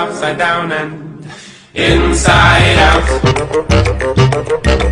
upside down and inside out.